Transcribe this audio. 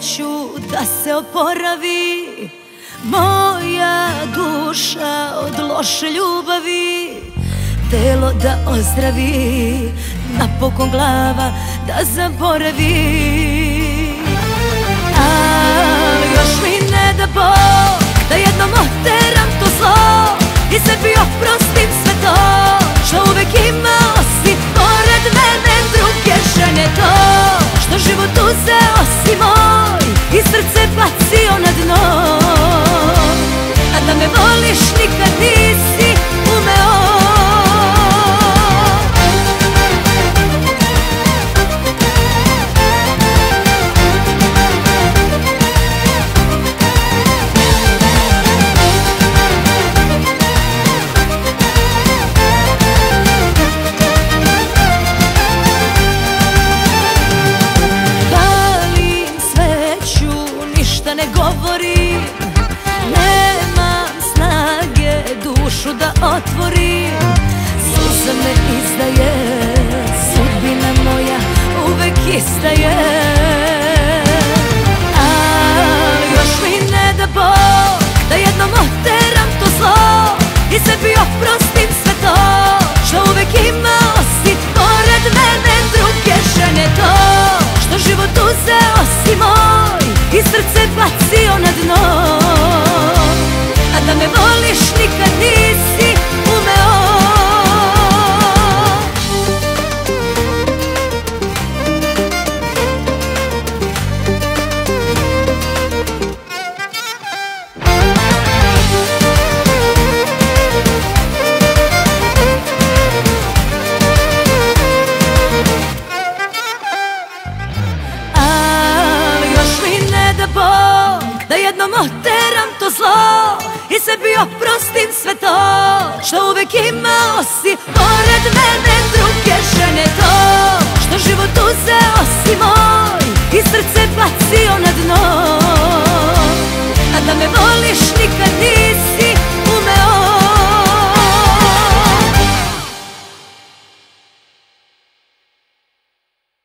sreću da se oporavi. Moja duša od loše ljubavi. Telo da ozdravi Napokon glava da zaboravi ne govorim Nemam snage dušu da otvorim Suza izdaje, sudbina moja uvek ista je Ali još mi ne da Bog da jednom to zlo I sebi oprostim sve to. Što uvek imao si pored mene druge žene to. Što život uzeo si srce bacio na dno Da jednom oteram to zlo I sebi oprostim sve to Što uvek imao si Pored mene druge žene to Što život uzeo si moj I srce bacio na